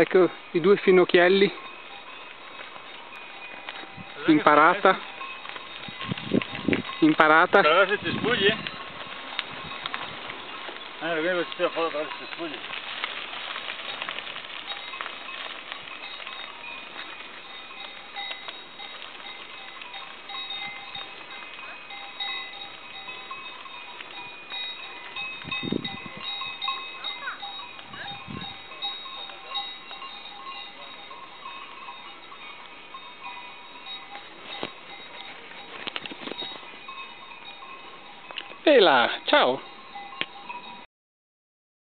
Ecco i due finocchielli. Imparata. Imparata. Allora se ti spugli? Lo vedo che ti fa fare se ti spugli. E là, ciao!